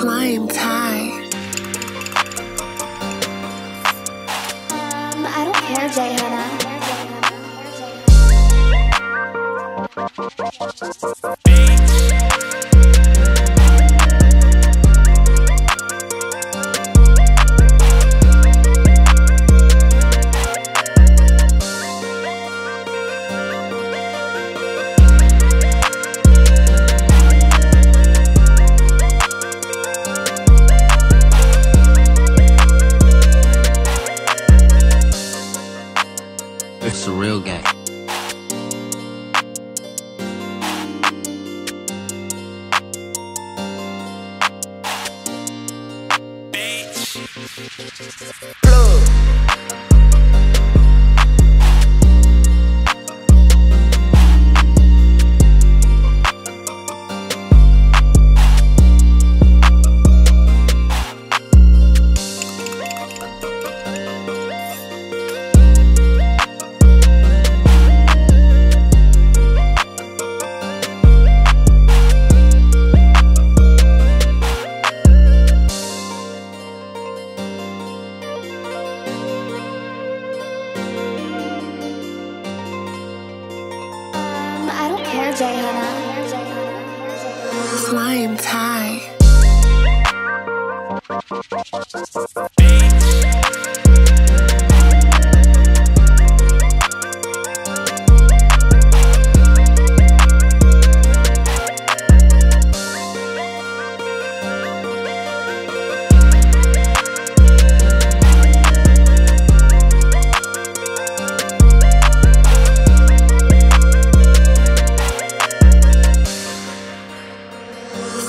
Slime tie. Um, I don't care, Jay. It's a real game. hair, high. Flying tie.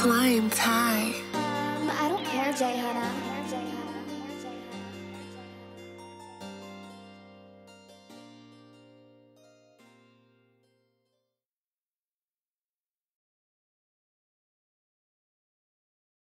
flying tie. Um, I don't care, Jay Hannah.